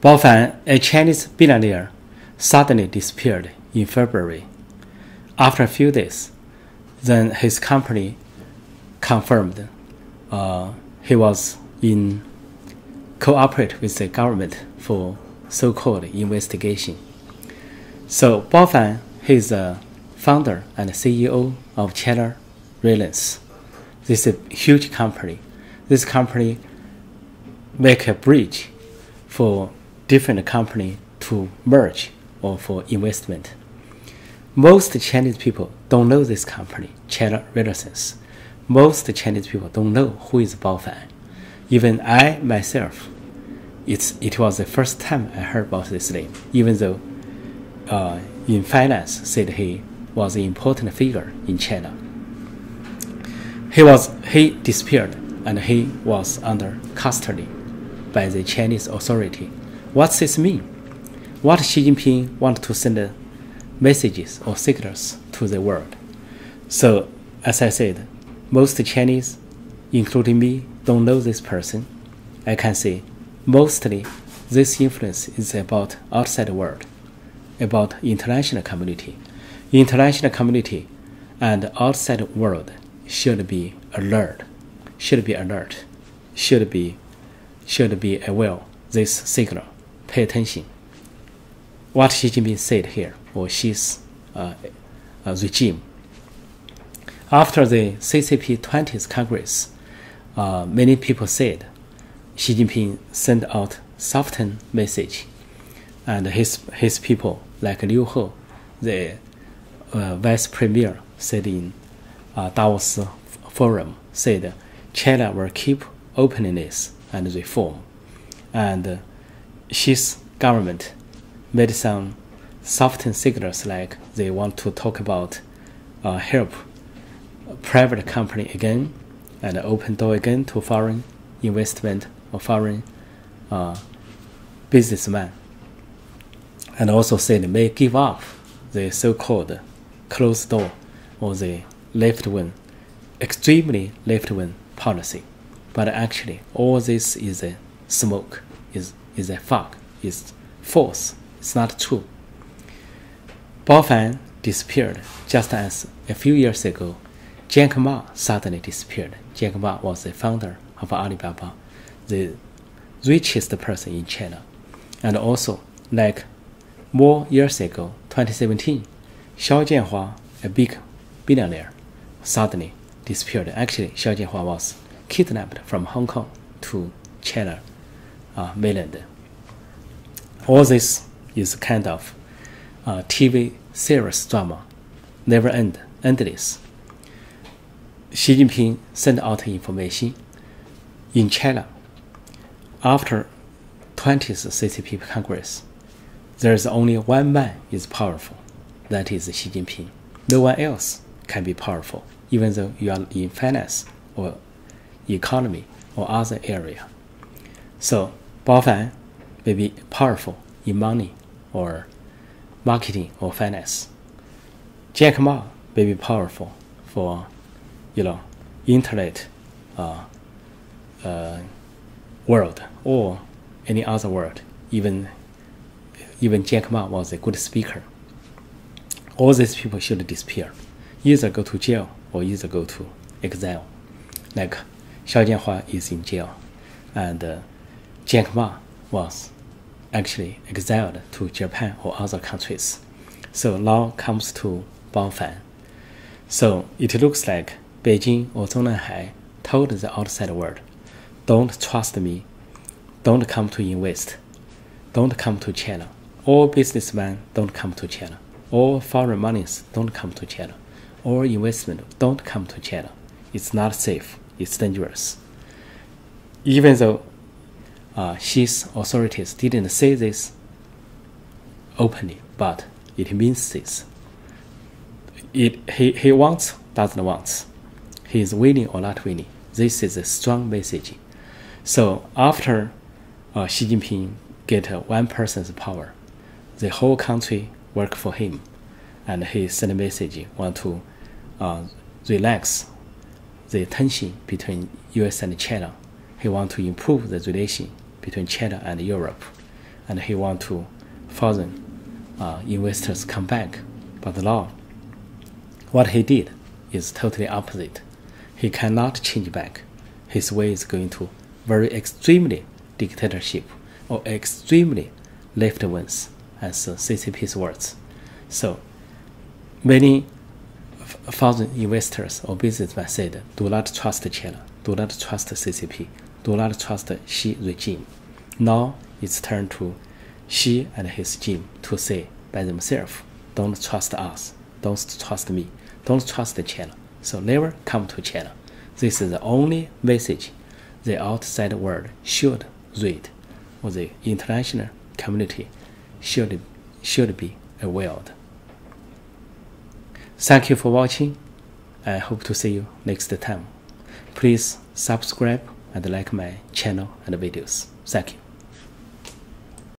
Baofan, a Chinese billionaire, suddenly disappeared in February. After a few days, then his company confirmed uh, he was in cooperate with the government for so-called investigation. So Baofan, he's a founder and CEO of China Renaissance. This is a huge company. This company make a bridge for different company to merge or for investment. Most Chinese people don't know this company, China Renaissance. Most Chinese people don't know who is Bao Fan. Even I myself, it's, it was the first time I heard about this name, even though uh, in finance said he was an important figure in China. He was he disappeared and he was under custody by the Chinese authority. What's this mean? What Xi Jinping want to send messages or signals to the world? So, as I said, most Chinese, including me, don't know this person. I can say mostly this influence is about outside world, about international community. International community and outside world should be alert, should be alert, should be should be aware this signal. Pay attention. What Xi Jinping said here, or Xi's uh, uh, regime. After the CCP 20th Congress, uh, many people said Xi Jinping sent out softened message, and his his people like Liu He, the uh, vice premier, said in uh, Davos forum said China will keep openness and reform, and Xi's government made some softened signals like they want to talk about uh, help private company again and open door again to foreign investment or foreign uh, businessman. And also said they may give up the so-called closed door or the left wing, extremely left wing policy. But actually, all this is a smoke, is, is a fog, is false, it's not true. Baofan disappeared just as a few years ago Jack Ma suddenly disappeared. Jack Ma was the founder of Alibaba, the richest person in China. And also, like more years ago, 2017, Xiao Jianhua, a big billionaire, suddenly disappeared. Actually, Xiao Jianhua was kidnapped from Hong Kong to China uh, mainland. All this is kind of uh, TV series drama, never end, endless. Xi Jinping sent out information in China after 20th CCP Congress. There is only one man is powerful, that is Xi Jinping. No one else can be powerful, even though you are in finance or economy or other area. So Baofan may be powerful in money or marketing or finance. Jack Ma may be powerful for you know, internet uh, uh, world or any other world. Even even Jack Ma was a good speaker. All these people should disappear, either go to jail or either go to exile. Like Xiao Jianhua is in jail, and uh, Jack Ma was actually exiled to Japan or other countries. So now comes to Bao Fan. So it looks like Beijing or Zhongnanhai told the outside world, don't trust me, don't come to invest, don't come to China. All businessmen don't come to China. All foreign monies don't come to China. All investment don't come to China. It's not safe. It's dangerous. Even though uh, Xi's authorities didn't say this openly, but it means this. It, he, he wants, doesn't want he is winning or not winning. This is a strong message. So after uh, Xi Jinping get uh, one person's power, the whole country work for him, and he send a message want to uh, relax the tension between U.S. and China. He want to improve the relation between China and Europe, and he want to foreign uh, investors come back. But now, what he did is totally opposite. He cannot change back. His way is going to very extremely dictatorship or extremely left wings, as CCP's words. So many foreign investors or businessmen said, do not trust China, do not trust CCP, do not trust Xi regime. Now it's turn to Xi and his team to say by themselves, don't trust us, don't trust me, don't trust China. So never come to China. This is the only message the outside world should read, or the international community should, should be aware. Thank you for watching. I hope to see you next time. Please subscribe and like my channel and videos. Thank you.